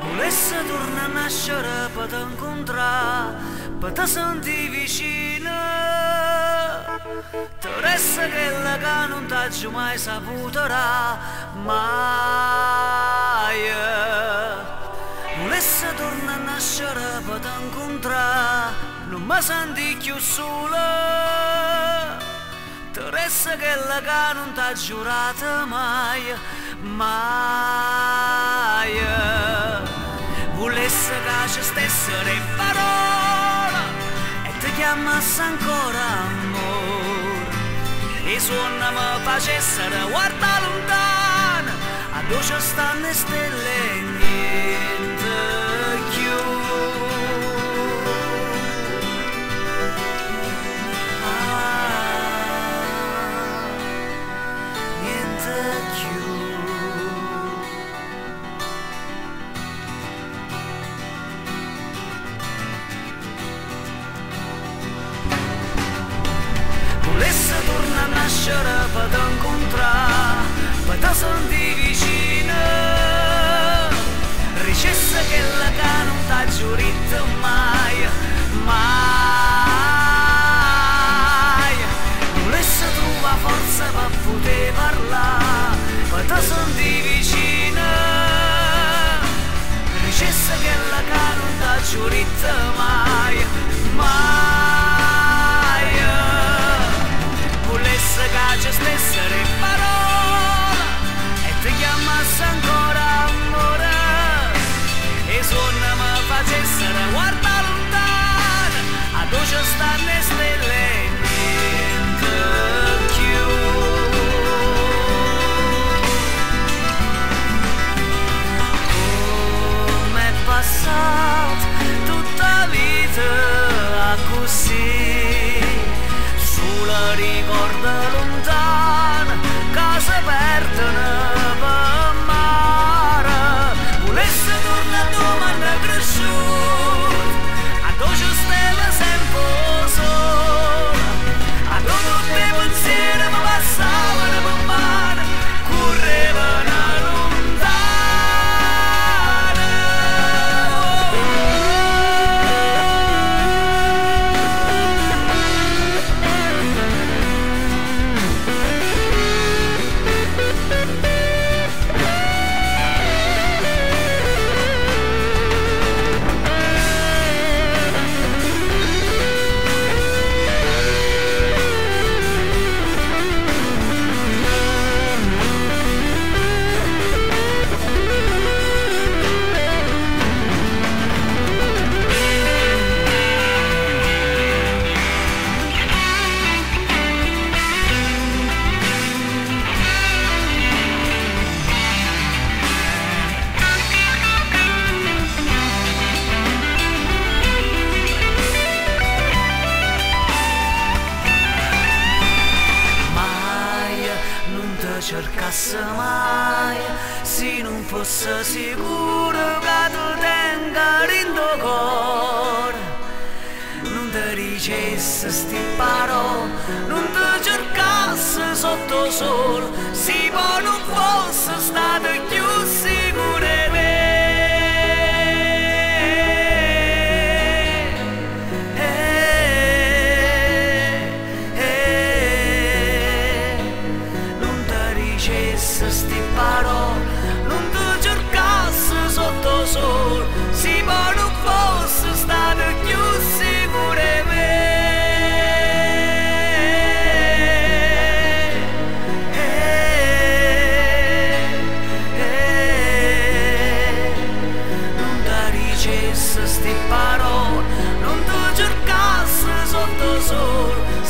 Volesse tornare a nascere per te incontrare, per te sentire vicino. Te resta quella che non t'hai mai saputo mai. Volesse tornare a nascere per te incontrare, non mi senti più sola. Te resta quella che non t'ha giurato mai, mai. Volesse che ci stessero in parola e ti chiamasse ancora amore. E suona mi facessero guardare lontano, a dove stanno le stelle tornare a nascere per incontrare, per sentire vicino. Ricesse che la che non t'ha giurito mai, mai. Volesse trovare forza per poter parlare, per sentire vicino. Ricesse che la che non t'ha giurito mai. Cercasse mai se non fosse sicuro che tu tenga in tuo cuore non ti dicesse sti parole non ti cercasse sotto sole se poi ti dicesse sti parole, non ti cercasse sotto sole,